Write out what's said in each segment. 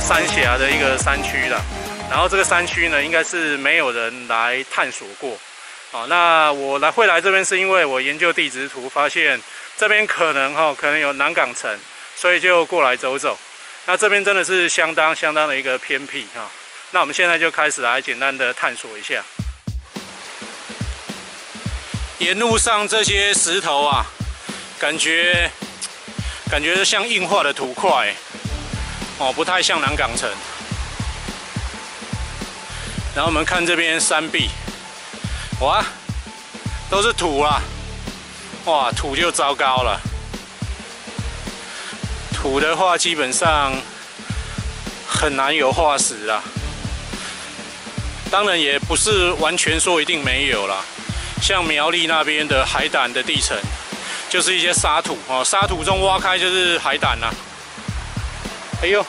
三峡的一个山区了，然后这个山区呢，应该是没有人来探索过。好，那我来会来这边是因为我研究地质图发现这边可能哈可能有南港城，所以就过来走走。那这边真的是相当相当的一个偏僻哈。那我们现在就开始来简单的探索一下。沿路上这些石头啊，感觉感觉像硬化的土块哦，不太像南港城。然后我们看这边山壁。哇，都是土啦！哇，土就糟糕了。土的话，基本上很难有化石啦。当然，也不是完全说一定没有啦。像苗栗那边的海胆的地层，就是一些沙土哦，沙土中挖开就是海胆呐。哎呦，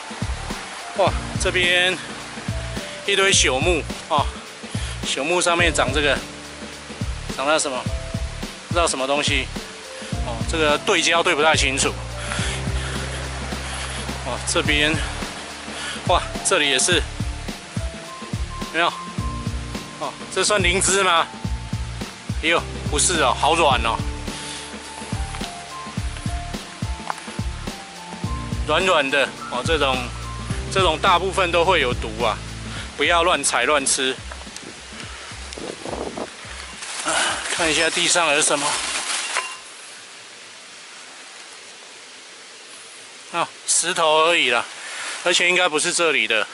哇，这边一堆朽木哦，朽木上面长这个。长了什么？不知道什么东西。哦，这个对焦对不太清楚。哦，这边，哇，这里也是，没有。哦，这算灵芝吗？哎呦，不是哦，好软哦，软软的。哦，这种，这种大部分都会有毒啊，不要乱踩乱吃。看一下地上有什么？啊，石头而已啦，而且应该不是这里的，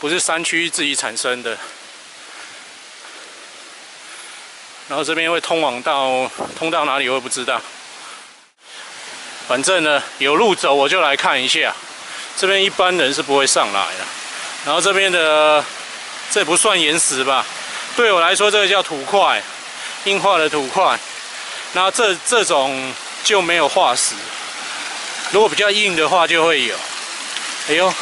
不是山区自己产生的。然后这边会通往到通到哪里，我也不知道。反正呢，有路走我就来看一下。这边一般人是不会上来的。然后这边的这不算岩石吧？对我来说，这个叫土块。硬化的土块，那这这种就没有化石。如果比较硬的话，就会有。哎呦，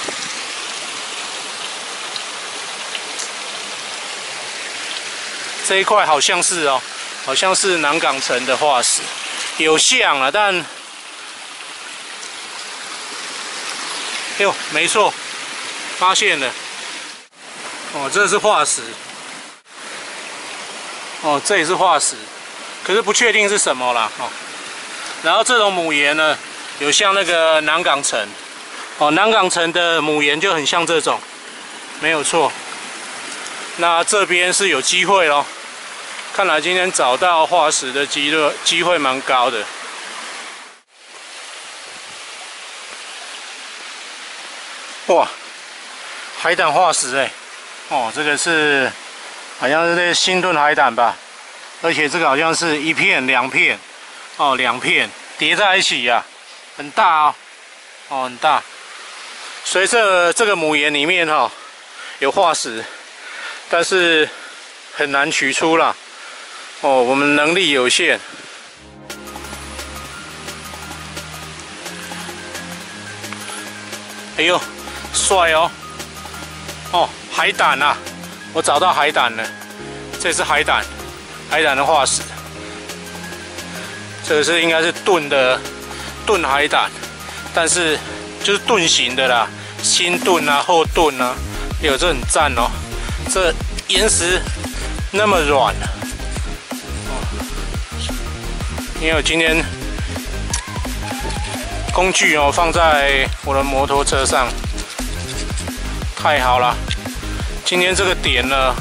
这一块好像是哦，好像是南港城的化石，有像啊，但，哎呦，没错，发现了。哦，这是化石。哦，这也是化石，可是不确定是什么啦。哦。然后这种母岩呢，有像那个南港城，哦，南港城的母岩就很像这种，没有错。那这边是有机会咯，看来今天找到化石的机率机会蛮高的。哇，海胆化石哎，哦，这个是。好像是那新盾海胆吧，而且这个好像是一片、两片，哦，两片。叠在一起呀，很大哦，哦，很大。随着这这个母岩里面哈有化石，但是很难取出了，哦，我们能力有限。哎呦，帅哦，哦，海胆啊！我找到海胆了，这是海胆，海胆的化石。这个是应该是盾的盾海胆，但是就是盾形的啦，新盾啊，后盾啊，有这很赞哦。这岩石那么软，因为我今天工具哦放在我的摩托车上，太好了。今天这个点呢，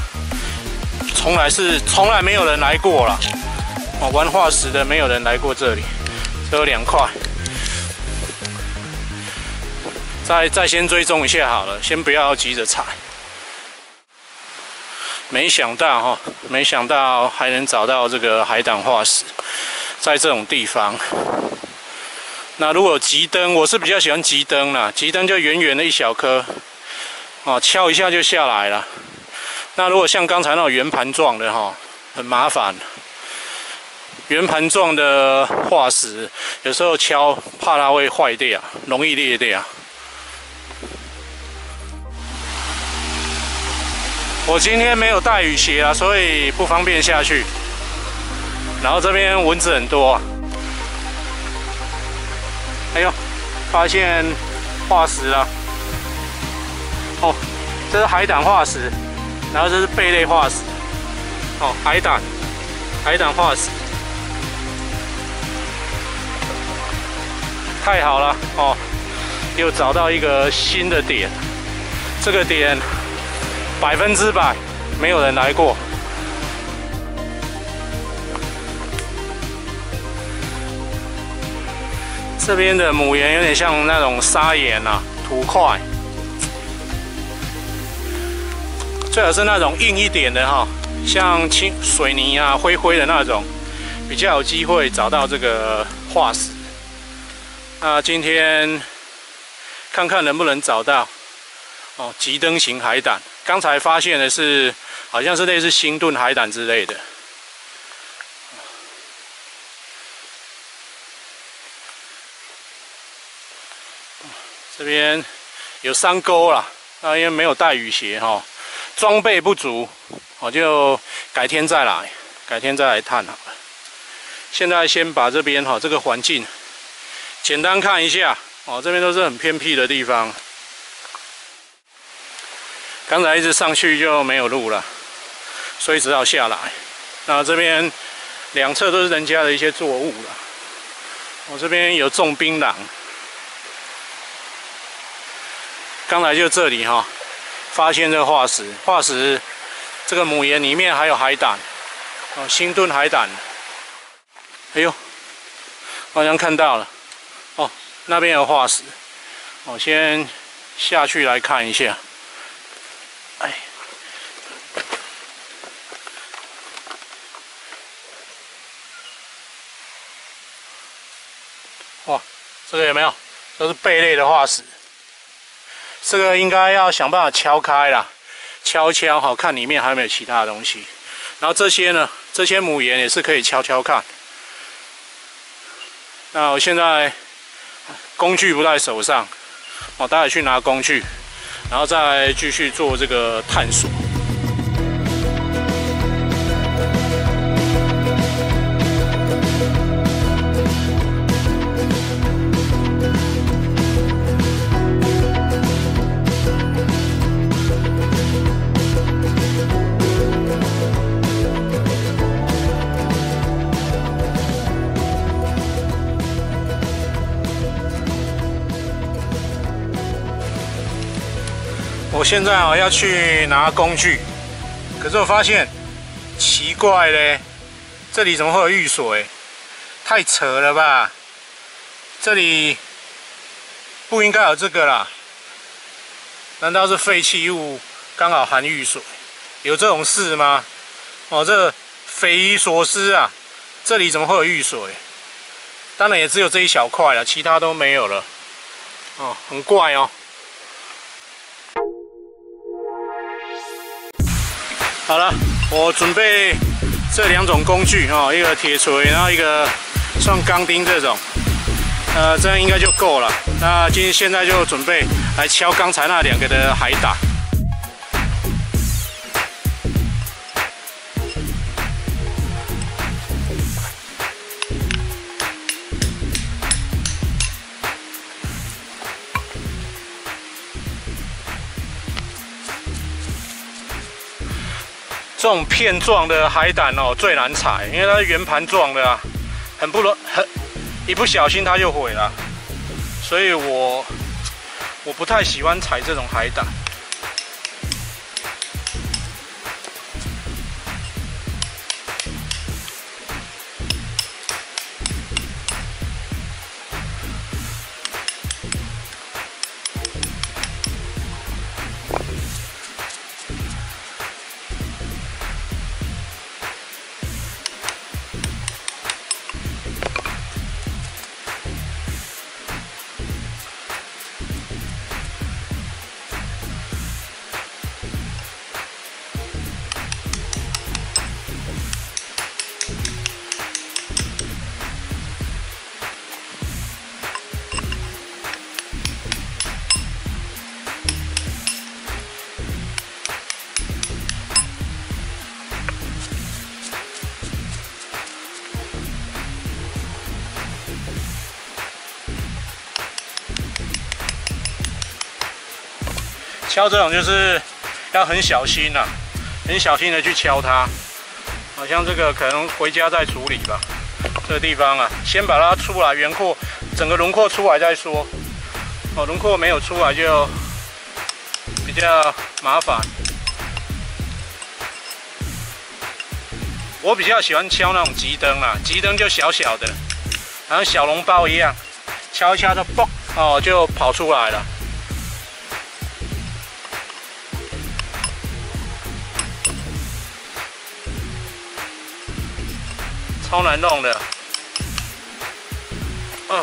从来是从来没有人来过了。哦，玩化石的没有人来过这里，只有两块。再再先追踪一下好了，先不要急着踩。没想到哈，没想到还能找到这个海胆化石，在这种地方。那如果急灯，我是比较喜欢急灯啦，急灯就圆圆的一小颗。哦，敲一下就下来了。那如果像刚才那种圆盘状的哈，很麻烦。圆盘状的化石，有时候敲怕它会坏掉，容易裂掉。我今天没有带雨鞋啊，所以不方便下去。然后这边蚊子很多。啊哎呦，发现化石了。哦，这是海胆化石，然后这是贝类化石。哦，海胆，海胆化石，太好了哦，又找到一个新的点，这个点百分之百没有人来过。这边的母岩有点像那种砂岩啊，土块，最好是那种硬一点的哈。像清水泥啊、灰灰的那种，比较有机会找到这个化石。那今天看看能不能找到哦，极灯型海胆。刚才发现的是，好像是类似星盾海胆之类的。这边有山沟了，那因为没有带雨鞋哈，装备不足。我就改天再来，改天再来探好了。现在先把这边哈这个环境简单看一下哦，这边都是很偏僻的地方。刚才一直上去就没有路了，所以只好下来。那这边两侧都是人家的一些作物了。我这边有种槟榔。刚才就这里哈，发现这个化石，化石。这个母岩里面还有海胆，哦，星盾海胆。哎呦，好像看到了，哦，那边有化石，我先下去来看一下。哎，哇，这个有没有？都是贝类的化石，这个应该要想办法敲开了。敲敲好，看里面还有没有其他的东西。然后这些呢，这些母岩也是可以敲敲看。那我现在工具不在手上，我待会去拿工具，然后再继续做这个探索。我现在啊要去拿工具，可是我发现奇怪嘞，这里怎么会有浴水？太扯了吧！这里不应该有这个啦，难道是废弃物刚好含浴水？有这种事吗？哦，这匪夷所思啊！这里怎么会有浴水？当然也只有这一小块了，其他都没有了。哦，很怪哦。好了，我准备这两种工具哦，一个铁锤，然后一个像钢钉这种，呃，这样应该就够了。那今现在就准备来敲刚才那两个的海胆。这种片状的海胆哦最难采，因为它是圆盘状的啊，很不容很一不小心它就毁了，所以我我不太喜欢采这种海胆。敲这种就是要很小心呐，很小心的去敲它。好像这个可能回家再处理吧。这个地方啊，先把它出来，圆廓整个轮廓出来再说。哦，轮廓没有出来就比较麻烦。我比较喜欢敲那种急灯啊，急灯就小小的，好像小笼包一样，敲一敲就嘣哦，就跑出来了。超难弄的，啊，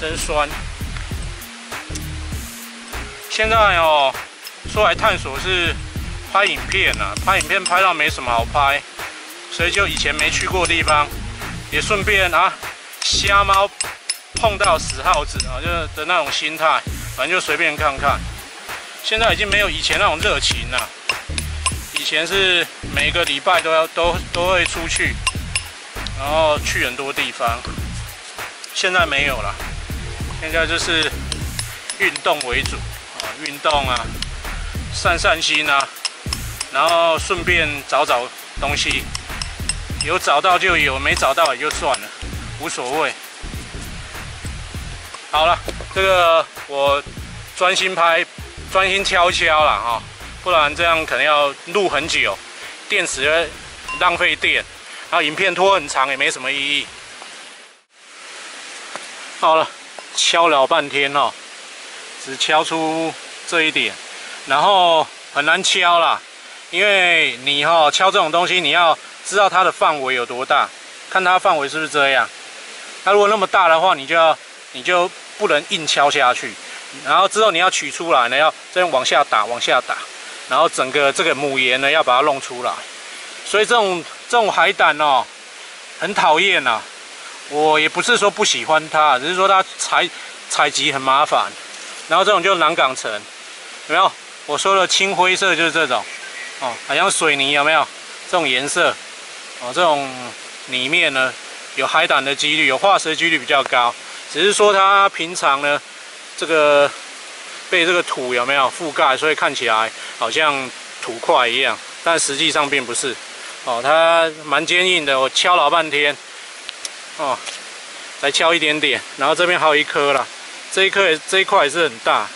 真酸。现在哦，出来探索是拍影片啊，拍影片拍到没什么好拍，所以就以前没去过的地方，也顺便啊，瞎猫碰到死耗子啊，就的那种心态，反正就随便看看。现在已经没有以前那种热情了，以前是每个礼拜都要都都会出去。然后去很多地方，现在没有了。现在就是运动为主啊，运动啊，散散心啊，然后顺便找找东西，有找到就有，没找到也就算了，无所谓。好了，这个我专心拍，专心敲敲了哈，不然这样可能要录很久，电池浪费电。然后影片拖很长也没什么意义。好了，敲了半天哦，只敲出这一点，然后很难敲啦，因为你哈敲这种东西，你要知道它的范围有多大，看它范围是不是这样。它如果那么大的话，你就要你就不能硬敲下去，然后之后你要取出来呢，要这样往下打，往下打，然后整个这个母岩呢要把它弄出来。所以这种这种海胆哦，很讨厌呐。我也不是说不喜欢它，只是说它采采集很麻烦。然后这种就南港城，有没有？我说的青灰色就是这种，哦，好像水泥有没有？这种颜色，哦，这种里面呢有海胆的几率，有化石几率比较高。只是说它平常呢，这个被这个土有没有覆盖，所以看起来好像土块一样，但实际上并不是。哦，它蛮坚硬的，我敲老半天，哦，才敲一点点，然后这边还有一颗了，这一颗也这一块也是很大，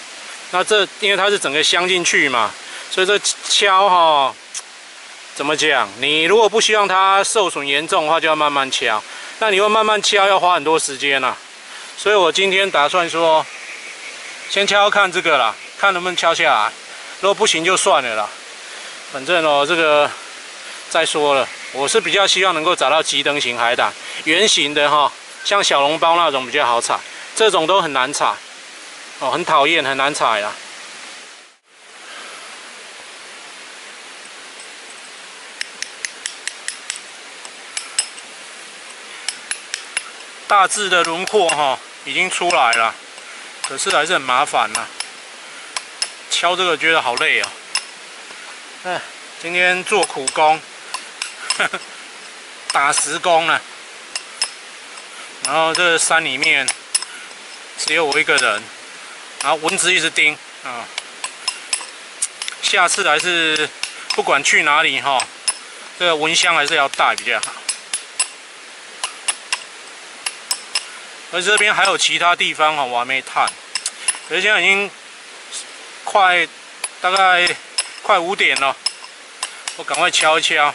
那这因为它是整个镶进去嘛，所以这敲哈，怎么讲？你如果不希望它受损严重的话，就要慢慢敲，那你会慢慢敲，要花很多时间呐，所以我今天打算说，先敲看这个啦，看能不能敲下来，如果不行就算了啦，反正哦这个。再说了，我是比较希望能够找到急灯型海胆，圆形的哈，像小笼包那种比较好采，这种都很难采，哦，很讨厌，很难采啦。大致的轮廓哈已经出来了，可是还是很麻烦呐，敲这个觉得好累哦。哎，今天做苦工。打石工了，然后这山里面只有我一个人，然后蚊子一直叮啊。下次还是不管去哪里哈，这个蚊香还是要带比较好。而这边还有其他地方哈，我还没探。可是现在已经快大概快五点了，我赶快敲一敲。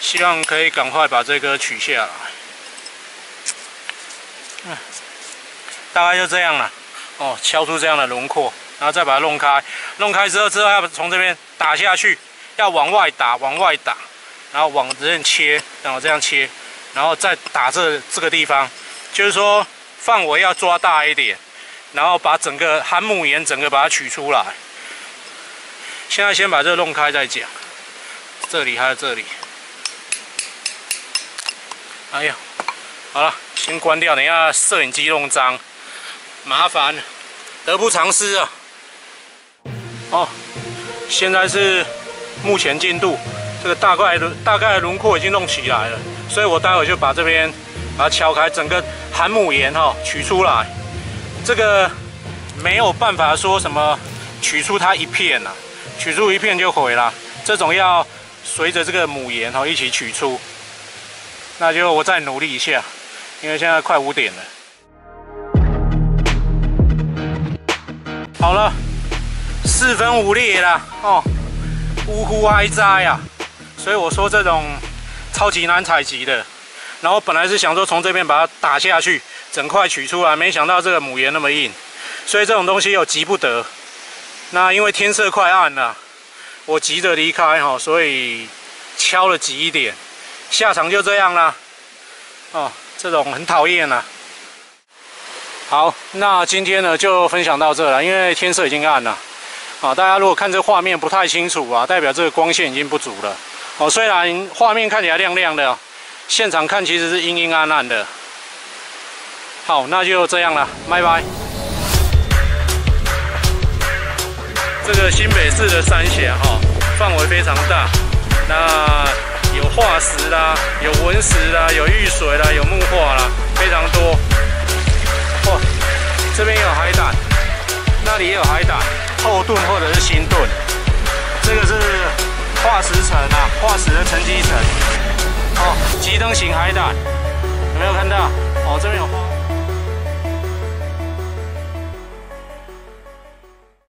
希望可以赶快把这个取下来。嗯，大概就这样了。哦，敲出这样的轮廓，然后再把它弄开。弄开之后，之后要从这边打下去，要往外打，往外打，然后往这边切，然后这样切，然后再打这这个地方，就是说范围要抓大一点，然后把整个含母岩整个把它取出来。现在先把这弄开再讲。这里还有这里。哎呀，好了，先关掉，等下摄影机弄脏，麻烦，得不偿失啊。哦，现在是目前进度，这个大概轮大概轮廓已经弄起来了，所以我待会就把这边把它敲开，整个含母岩哈取出来。这个没有办法说什么取出它一片呐，取出一片就毁了。这种要随着这个母岩哈一起取出，那就我再努力一下，因为现在快五点了。好了，四分五裂了哦，呜呼哀哉呀！所以我说这种超级难采集的。然后本来是想说从这边把它打下去，整块取出来，没想到这个母岩那么硬，所以这种东西又急不得。那因为天色快暗了，我急着离开哈，所以敲了急一点，下场就这样啦。哦，这种很讨厌啊。好，那今天呢就分享到这了，因为天色已经暗了。啊，大家如果看这画面不太清楚啊，代表这个光线已经不足了。哦，虽然画面看起来亮亮的。现场看其实是阴阴暗暗的。好，那就这样了，拜拜。这个新北市的山险哈，范围非常大，那有化石啦，有文石啦，有玉髓啦，有木化啦，非常多。哇，这边有海胆，那里也有海胆，后盾或者是新盾。这个是化石层啊，化石的沉积层。哦，极灯型海胆，有没有看到？哦，这边有。